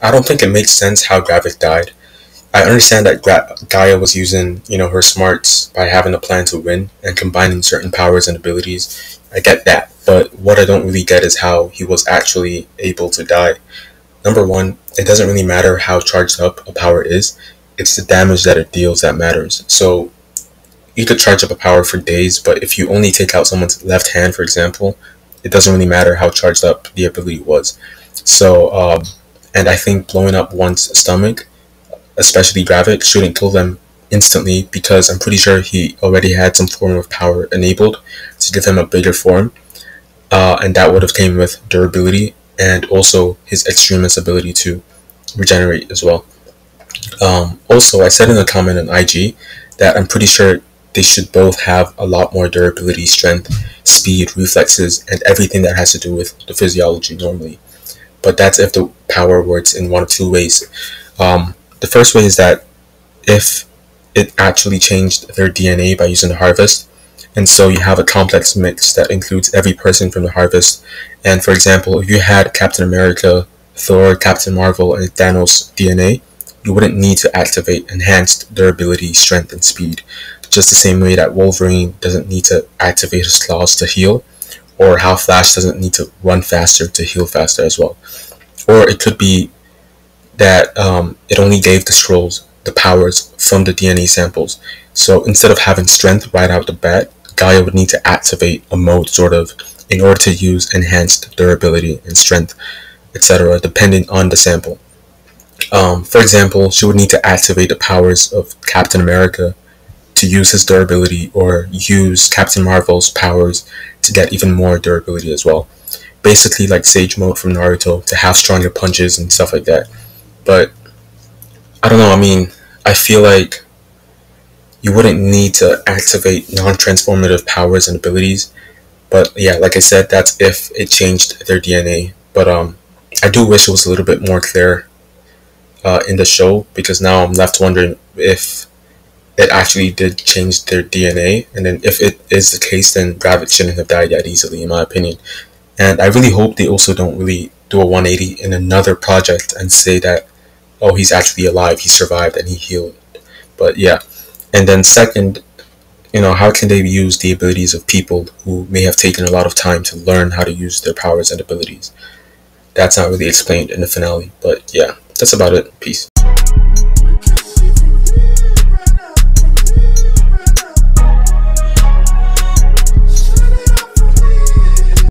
I don't think it makes sense how Gravik died. I understand that Gra- G'iah was using, you know, her smarts by having a plan to win and combining certain powers and abilities. I get that, but what I don't really get is how he was actually able to die. Number one, it doesn't really matter how charged up a power is, it's the damage that it deals that matters. So you could charge up a power for days, but if you only take out someone's left hand, for example, it doesn't really matter how charged up the ability was. So, um, and I think blowing up one's stomach, especially Gravik, shouldn't kill them instantly because I'm pretty sure he already had some form of power enabled to give him a bigger form, uh, and that would have came with durability and also his extremist ability to regenerate as well. Um, also, I said in a comment on IG that I'm pretty sure they should both have a lot more durability, strength, speed, reflexes, and everything that has to do with the physiology normally. But that's if the power works in one of two ways. Um, the first way is that if it actually changed their DNA by using the harvest, and so you have a complex mix that includes every person from the harvest. And for example, if you had Captain America, Thor, Captain Marvel, and Thanos DNA, you wouldn't need to activate enhanced durability, strength, and speed. Just the same way that Wolverine doesn't need to activate his claws to heal, or how Flash doesn't need to run faster to heal faster as well. Or it could be that um, it only gave the Skrulls the powers from the DNA samples. So instead of having strength right out the bat, G'iah would need to activate a mode sort of in order to use enhanced durability and strength, etc., depending on the sample. Um, for example, she would need to activate the powers of Captain America to use his durability or use Captain Marvel's powers to get even more durability as well. Basically like Sage Mode from Naruto to have stronger punches and stuff like that. But I don't know, I mean, I feel like you wouldn't need to activate non-transformative powers and abilities. But yeah, like I said, that's if it changed their DNA. But um I do wish it was a little bit more clear uh, in the show because now I'm left wondering if it actually did change their DNA, and then if it is the case, then Gravik shouldn't have died that easily, in my opinion. And I really hope they also don't really do a 180 in another project and say that, oh, he's actually alive, he survived, and he healed. But yeah, and then second, you know, how can they use the abilities of people who may have taken a lot of time to learn how to use their powers and abilities? That's not really explained in the finale, but yeah. That's about it. Peace.